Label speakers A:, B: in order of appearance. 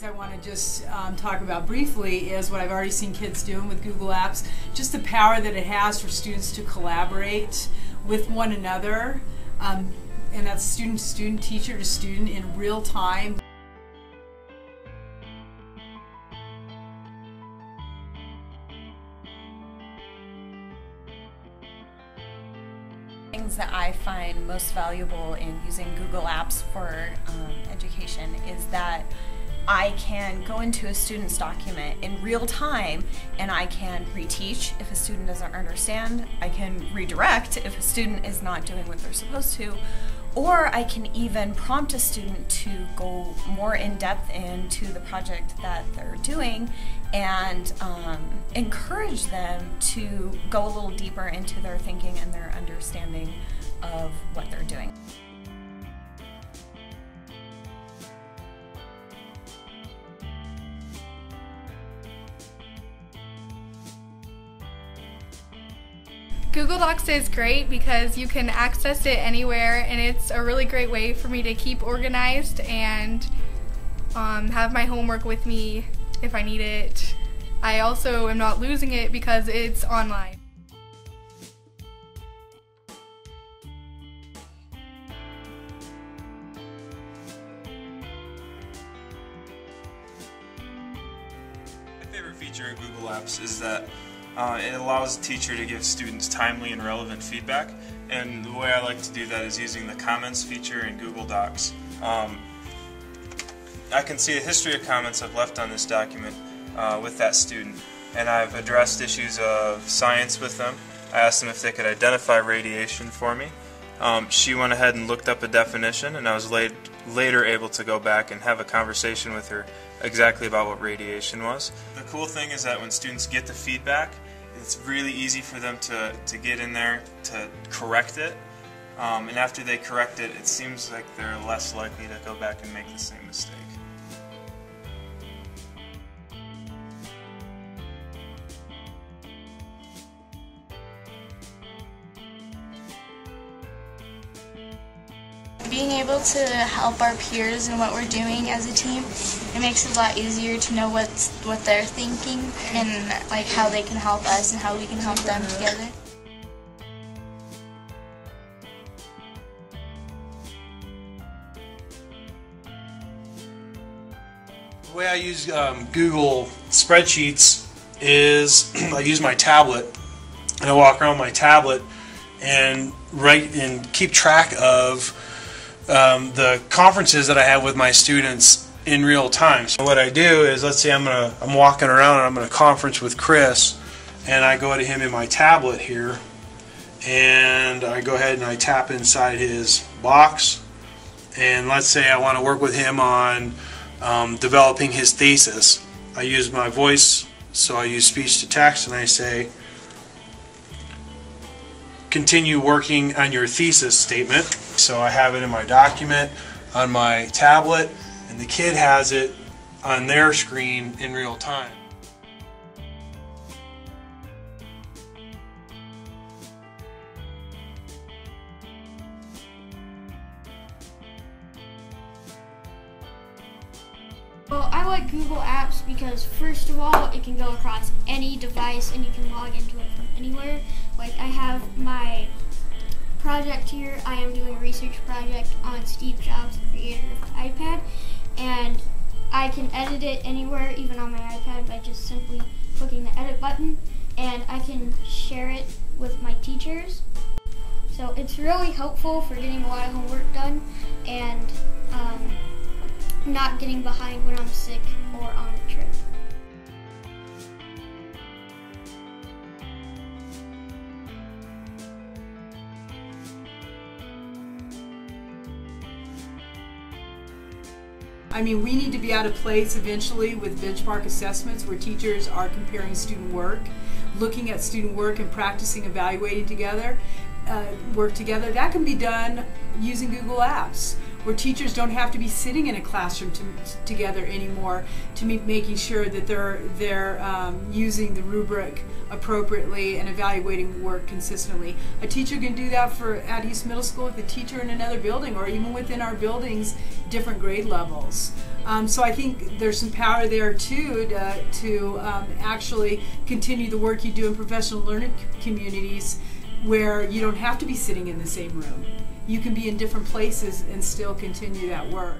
A: things I want to just um, talk about briefly is what I've already seen kids doing with Google Apps, just the power that it has for students to collaborate with one another, um, and that's student to student, teacher to student in real time.
B: Things that I find most valuable in using Google Apps for um, education is that I can go into a student's document in real time and I can reteach if a student doesn't understand. I can redirect if a student is not doing what they're supposed to. Or I can even prompt a student to go more in depth into the project that they're doing and um, encourage them to go a little deeper into their thinking and their understanding of what they're doing.
C: Google Docs is great because you can access it anywhere and it's a really great way for me to keep organized and um, have my homework with me if I need it. I also am not losing it because it's online.
D: My favorite feature in Google Apps is that uh, it allows the teacher to give students timely and relevant feedback. And the way I like to do that is using the comments feature in Google Docs. Um, I can see a history of comments I've left on this document uh, with that student, and I've addressed issues of science with them. I asked them if they could identify radiation for me. Um, she went ahead and looked up a definition, and I was late, later able to go back and have a conversation with her exactly about what radiation was. The cool thing is that when students get the feedback, it's really easy for them to, to get in there to correct it. Um, and after they correct it, it seems like they're less likely to go back and make the same mistake.
E: Being able to help our peers in what we're doing as a team, it makes it a lot easier to know what's what they're thinking and like how they can help us and how we can help them together.
F: The way I use um, Google spreadsheets is I use my tablet and I walk around my tablet and write and keep track of um, the conferences that I have with my students in real time. So what I do is, let's say I'm gonna I'm walking around and I'm in a conference with Chris, and I go to him in my tablet here, and I go ahead and I tap inside his box, and let's say I want to work with him on um, developing his thesis. I use my voice, so I use speech to text, and I say, continue working on your thesis statement. So I have it in my document on my tablet, the kid has it on their screen in real time.
G: Well, I like Google Apps because first of all, it can go across any device and you can log into it from anywhere. Like I have my project here. I am doing a research project on Steve Jobs, the creator of the iPad, and I can edit it anywhere, even on my iPad, by just simply clicking the edit button, and I can share it with my teachers. So it's really helpful for getting a lot of homework done and um, not getting behind when I'm sick or on
A: I mean, we need to be at a place eventually with benchmark assessments where teachers are comparing student work, looking at student work and practicing evaluating together, uh, work together. That can be done using Google Apps, where teachers don't have to be sitting in a classroom to, together anymore to be making sure that they're they're um, using the rubric appropriately and evaluating work consistently. A teacher can do that for at East Middle School with a teacher in another building or even within our buildings, different grade levels. Um, so I think there's some power there too to, to um, actually continue the work you do in professional learning communities where you don't have to be sitting in the same room. You can be in different places and still continue that work.